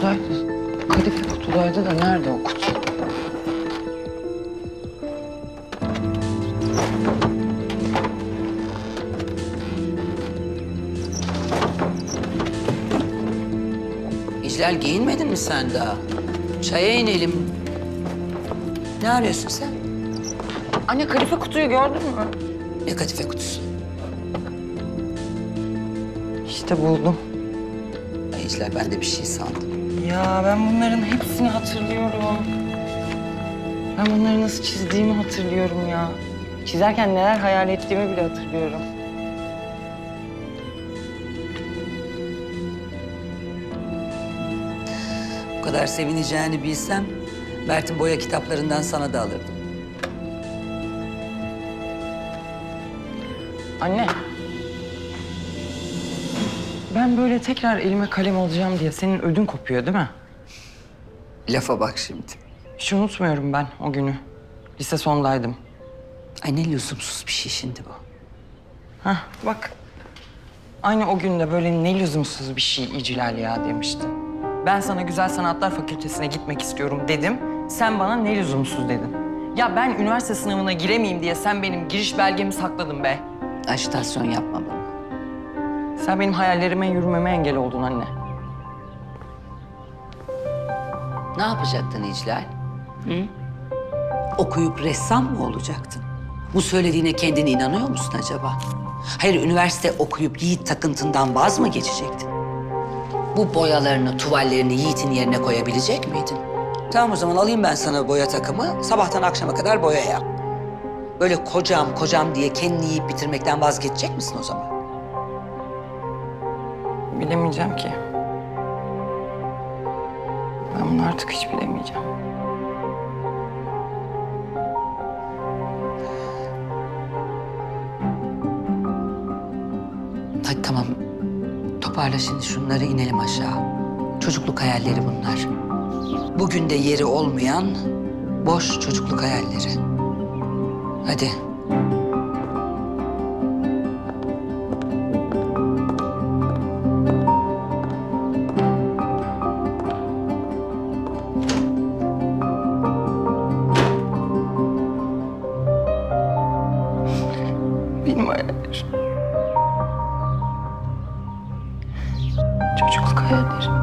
kutudaydı. Kadife kutudaydı da nerede o kutu? İclal giyinmedin mi sen daha? Çaya inelim. Ne arıyorsun sen? Anne kadife kutuyu gördün mü? Ne kadife kutusu? İşte buldum. Ay İclal ben de bir şey sandım. Ya ben bunların hepsini hatırlıyorum. Ben bunları nasıl çizdiğimi hatırlıyorum ya. Çizerken neler hayal ettiğimi bile hatırlıyorum. Bu kadar sevineceğini bilsem Bert'in boya kitaplarından sana da alırdım. Anne. Ben böyle tekrar elime kalem alacağım diye senin ödün kopuyor değil mi? Lafa bak şimdi. Hiç unutmuyorum ben o günü. Lise sondaydım. Ay ne lüzumsuz bir şey şimdi bu. Hah bak. Aynı o günde böyle ne lüzumsuz bir şey İcilal ya demiştin. Ben sana Güzel Sanatlar Fakültesine gitmek istiyorum dedim. Sen bana ne lüzumsuz dedin. Ya ben üniversite sınavına giremeyeyim diye sen benim giriş belgemi sakladın be. Ajitasyon yapma bana. Sen benim hayallerime yürümeme engel oldun anne. Ne yapacaktın İclal? Hı? Okuyup ressam mı olacaktın? Bu söylediğine kendine inanıyor musun acaba? Hayır, üniversite okuyup Yiğit takıntından vaz mı geçecektin? Bu boyalarını, tuvallerini Yiğit'in yerine koyabilecek miydin? Tamam o zaman alayım ben sana boya takımı. Sabahtan akşama kadar boya yap. Böyle kocam kocam diye kendini yiyip bitirmekten vazgeçecek misin o zaman? Bilemeyeceğim ki. Ben bunu artık hiç bilemeyeceğim. Hadi tamam. Toparla şimdi şunları inelim aşağı. Çocukluk hayalleri bunlar. Bugün de yeri olmayan boş çocukluk hayalleri. Hadi. Çocukluk hayallerim.